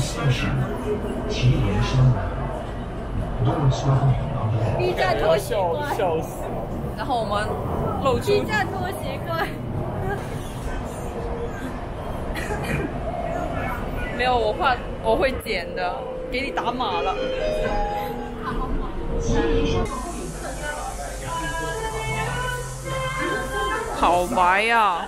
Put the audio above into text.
现十，B 站拖鞋怪，笑死！然后我们露出 B 站拖鞋怪，没有，我画我会剪的，给你打码了。好白呀、